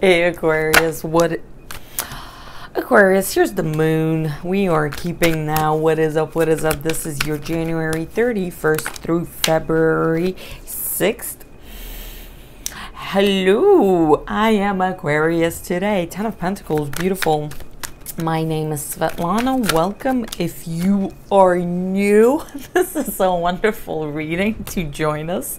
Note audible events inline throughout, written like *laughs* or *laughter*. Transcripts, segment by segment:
hey Aquarius, what Aquarius, here's the moon. We are keeping now what is up, what is up. This is your January 31st through February 6th. Hello, I am Aquarius today. Ten of Pentacles, beautiful. My name is Svetlana. Welcome if you are new. *laughs* This is a wonderful reading to join us.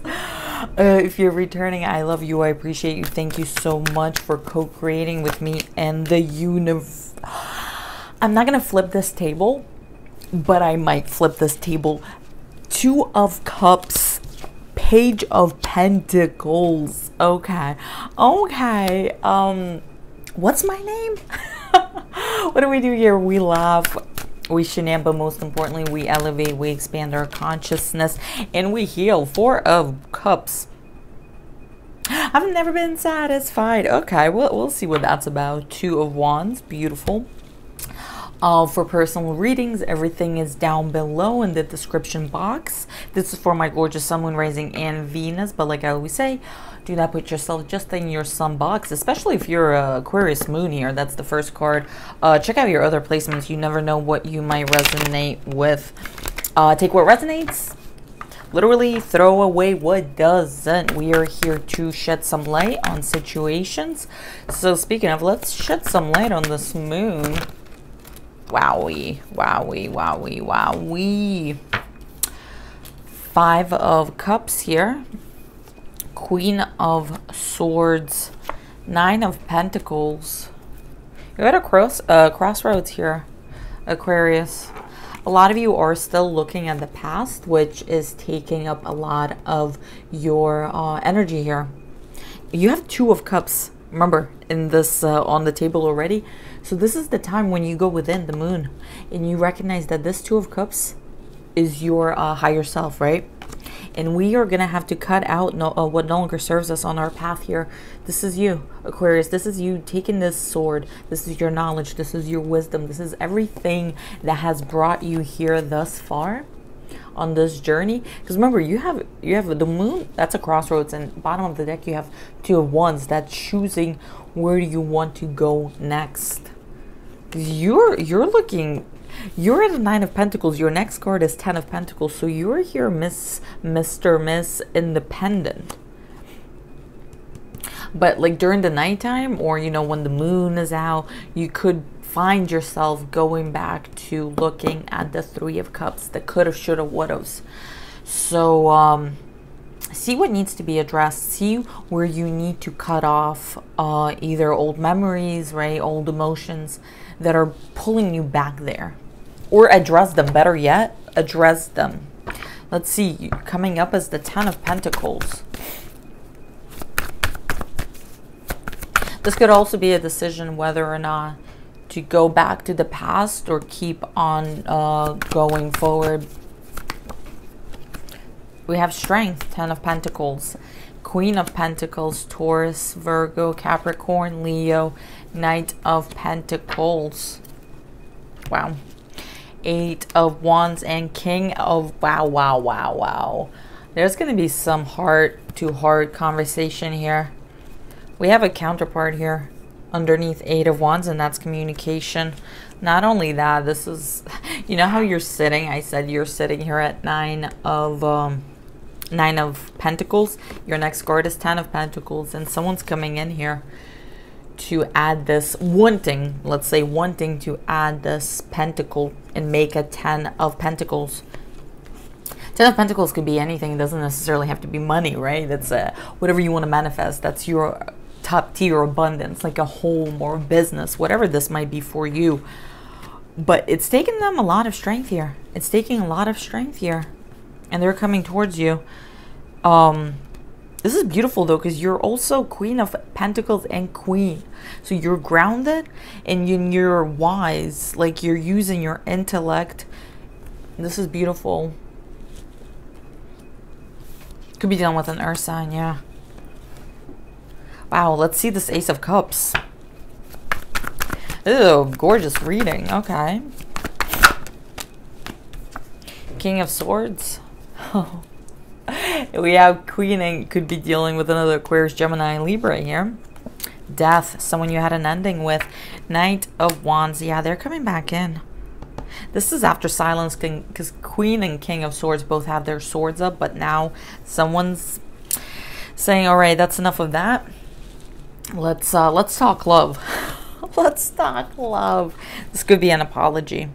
Uh, if you're returning, I love you. I appreciate you. Thank you so much for co creating with me and the universe. I'm not going to flip this table, but I might flip this table. Two of Cups, Page of Pentacles. Okay. Okay. Um, what's my name? *laughs* what do we do here? We laugh, we shenan, but most importantly, we elevate, we expand our consciousness, and we heal. Four of Cups. I've never been satisfied. Okay, we'll, we'll see what that's about. Two of Wands, beautiful. Uh, for personal readings, everything is down below in the description box. This is for my gorgeous Sun, Moon, Rising, and Venus. But like I always say, do not put yourself just in your sun box, especially if you're a Aquarius Moon here. That's the first card. Uh, check out your other placements. You never know what you might resonate with. Uh, take what resonates. Literally throw away what doesn't. We are here to shed some light on situations. So speaking of, let's shed some light on this moon. Wowie, wowie, wowie, wowie. Five of Cups here. Queen of Swords. Nine of Pentacles. You're at a cross, uh, crossroads here, Aquarius. A lot of you are still looking at the past, which is taking up a lot of your uh, energy here. You have Two of Cups, remember, in this uh, on the table already. So this is the time when you go within the moon and you recognize that this Two of Cups is your uh, higher self, right? And we are going to have to cut out no, uh, what no longer serves us on our path here. This is you, Aquarius. This is you taking this sword. This is your knowledge. This is your wisdom. This is everything that has brought you here thus far on this journey. Because remember you have you have the moon that's a crossroads and bottom of the deck you have two of wands. That's choosing where you want to go next. You're you're looking you're at a nine of pentacles. Your next card is ten of pentacles. So you're here miss mr miss independent. But like during the nighttime or you know when the moon is out you could find yourself going back to looking at the three of cups the could have should have would have so um see what needs to be addressed. See where you need to cut off uh either old memories right old emotions that are pulling you back there. Or address them. Better yet address them. Let's see coming up as the ten of pentacles. This could also be a decision whether or not to go back to the past or keep on uh, going forward we have strength ten of pentacles queen of pentacles taurus virgo capricorn leo Knight of Pentacles. Wow. Eight of Wands and King of... Wow, wow, wow, wow. There's going to be some heart-to-heart conversation here. We have a counterpart here underneath Eight of Wands, and that's communication. Not only that, this is... *laughs* You know how you're sitting? I said you're sitting here at Nine of... Um, Nine of Pentacles. Your next card is Ten of Pentacles, and someone's coming in here to add this wanting let's say wanting to add this pentacle and make a 10 of pentacles 10 of pentacles could be anything it doesn't necessarily have to be money right that's whatever you want to manifest that's your top tier abundance like a home or a business whatever this might be for you but it's taking them a lot of strength here it's taking a lot of strength here and they're coming towards you um this is beautiful though because you're also Queen of Pentacles and Queen. So you're grounded and you're wise. Like you're using your intellect. This is beautiful. Could be dealing with an earth sign, yeah. Wow, let's see this Ace of Cups. Ew, gorgeous reading. Okay. King of Swords. Oh. *laughs* we have Queen and could be dealing with another Aquarius, Gemini, and Libra here. Death, someone you had an ending with. Knight of Wands, yeah, they're coming back in. This is after silence, because Queen and King of Swords both have their swords up, but now someone's saying, "All right, that's enough of that. Let's uh, let's talk love. *laughs* let's talk love." This could be an apology.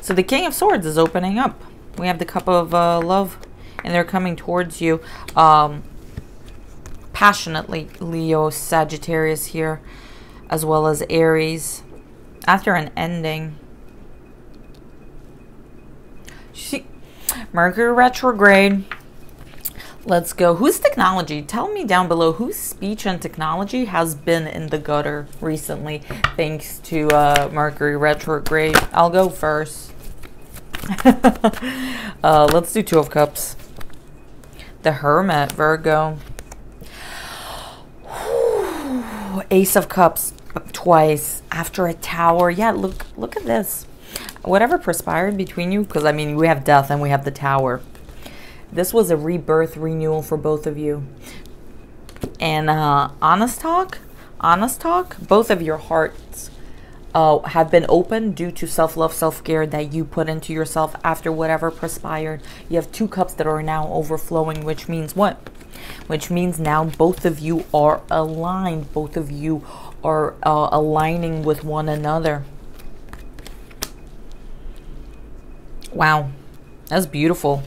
So the King of Swords is opening up. We have the Cup of uh, Love, and they're coming towards you. Um, passionately, Leo, Sagittarius here, as well as Aries. After an ending. She, Mercury retrograde. Let's go. Whose technology? Tell me down below whose speech and technology has been in the gutter recently thanks to uh, Mercury retrograde. I'll go first. *laughs* uh, let's do Two of Cups. The Hermit, Virgo. Ace of Cups twice after a tower. Yeah, look look at this. Whatever perspired between you, because I mean we have death and we have the tower. This was a rebirth renewal for both of you. And uh, honest talk, honest talk, both of your hearts uh, have been open due to self-love, self-care that you put into yourself after whatever perspired. You have two cups that are now overflowing, which means what? Which means now both of you are aligned. Both of you are uh, aligning with one another. Wow, that's beautiful.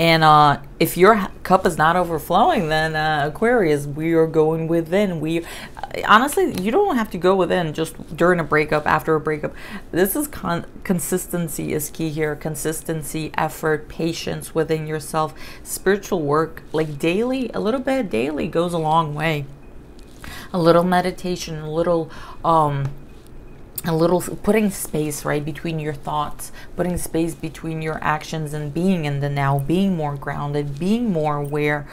And uh, if your cup is not overflowing, then uh, Aquarius, we are going within. We honestly, you don't have to go within just during a breakup, after a breakup. This is con consistency is key here. Consistency, effort, patience within yourself, spiritual work, like daily, a little bit daily goes a long way. A little meditation, a little um, a little putting space right between your thoughts putting space between your actions and being in the now being more grounded being more aware.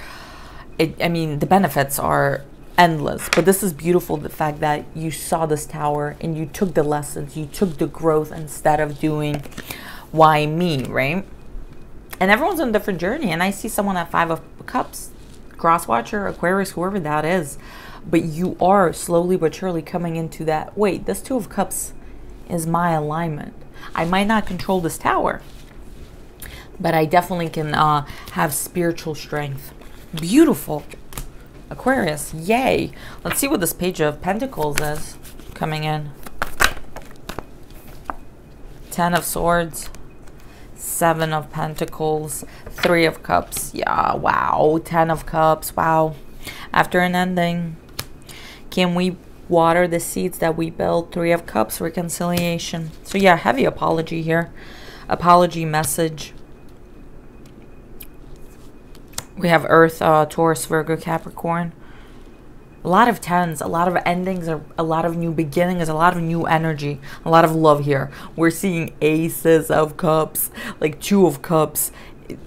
It, i mean the benefits are endless but this is beautiful the fact that you saw this tower and you took the lessons you took the growth instead of doing why me right? And everyone's on a different journey and i see someone at five of cups crosswatcher aquarius whoever that is but you are slowly but surely coming into that. Wait this two of cups is my alignment. I might not control this tower but i definitely can uh, have spiritual strength. Beautiful. Aquarius yay. Let's see what this page of pentacles is coming in. Ten of swords seven of pentacles three of cups. Yeah wow. Ten of cups wow. After an ending can we water the seeds that we build? Three of Cups, reconciliation. So yeah, heavy apology here. Apology message. We have Earth, uh, Taurus, Virgo, Capricorn. A lot of tens, a lot of endings, a lot of new beginnings, a lot of new energy, a lot of love here. We're seeing aces of cups, like two of cups,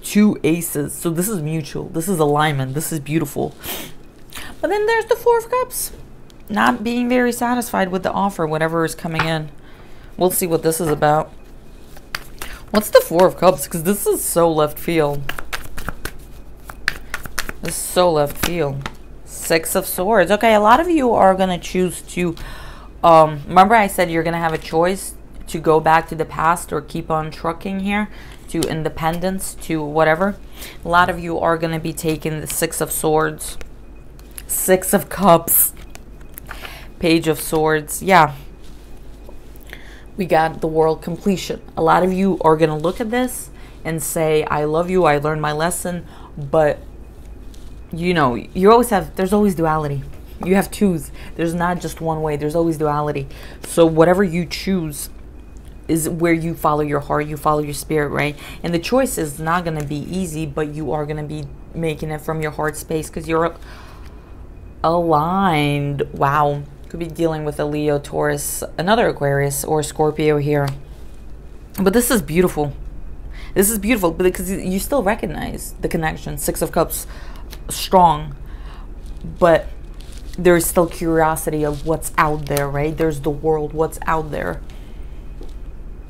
two aces. So this is mutual. This is alignment. This is beautiful. But then there's the four of cups not being very satisfied with the offer, whatever is coming in. We'll see what this is about. What's the Four of Cups? Because this is so left field. This is so left field. Six of Swords. Okay, a lot of you are going to choose to... Um, remember I said you're going to have a choice to go back to the past or keep on trucking here to independence, to whatever. A lot of you are going to be taking the Six of Swords. Six of Cups. Page of Swords. Yeah. We got the world completion. A lot of you are going to look at this and say, I love you, I learned my lesson, but you know, you always have, there's always duality. You have twos. There's not just one way, there's always duality. So, whatever you choose is where you follow your heart, you follow your spirit, right? And the choice is not going to be easy, but you are going to be making it from your heart space because you're aligned. Wow. Could be dealing with a Leo, Taurus, another Aquarius, or Scorpio here. But this is beautiful. This is beautiful because you still recognize the connection. Six of Cups, strong. But there's still curiosity of what's out there, right? There's the world, what's out there.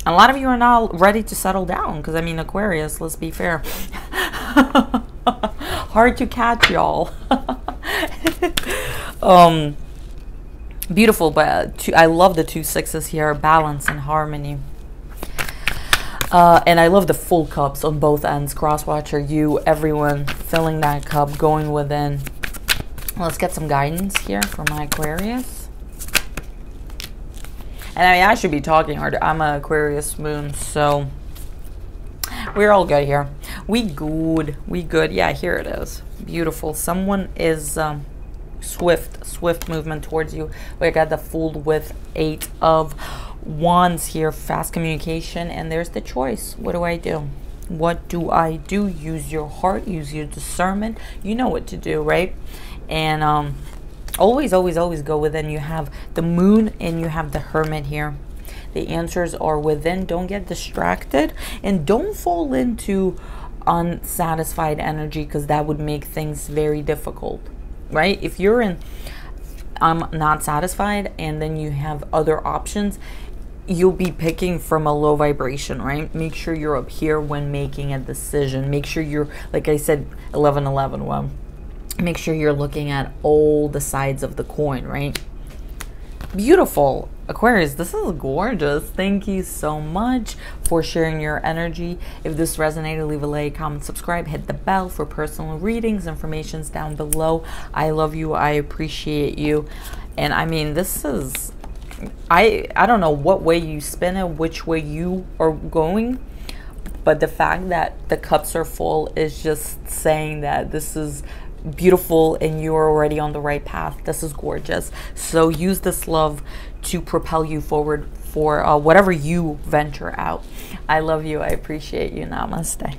A lot of you are not ready to settle down because, I mean, Aquarius, let's be fair. *laughs* hard to catch, y'all. *laughs* um, beautiful, but uh, two, I love the two sixes here, balance and harmony. Uh, and I love the full cups on both ends. Crosswatcher, you, everyone filling that cup, going within. Let's get some guidance here for my Aquarius. And I, mean, I should be talking hard. I'm an Aquarius moon, so we're all good here. We good. We good. Yeah, here it is. Beautiful. Someone is um, swift, swift movement towards you. We got the Fool with eight of wands here, fast communication, and there's the choice. What do I do? What do I do? Use your heart, use your discernment. You know what to do, right? And um, always, always, always go within. You have the moon and you have the hermit here. The answers are within. Don't get distracted and don't fall into unsatisfied energy because that would make things very difficult, right? If you're in, I'm not satisfied, and then you have other options, you'll be picking from a low vibration, right? Make sure you're up here when making a decision. Make sure you're, like I said, 11 11 well, make sure you're looking at all the sides of the coin, right? Beautiful. Aquarius, this is gorgeous. Thank you so much for sharing your energy. If this resonated, leave a like, comment, subscribe, hit the bell for personal readings. Information's down below. I love you. I appreciate you. And I mean, this is I I don't know what way you spin it, which way you are going, but the fact that the cups are full is just saying that this is beautiful and you're already on the right path. This is gorgeous. So use this love to propel you forward for uh, whatever you venture out. I love you. I appreciate you. Namaste.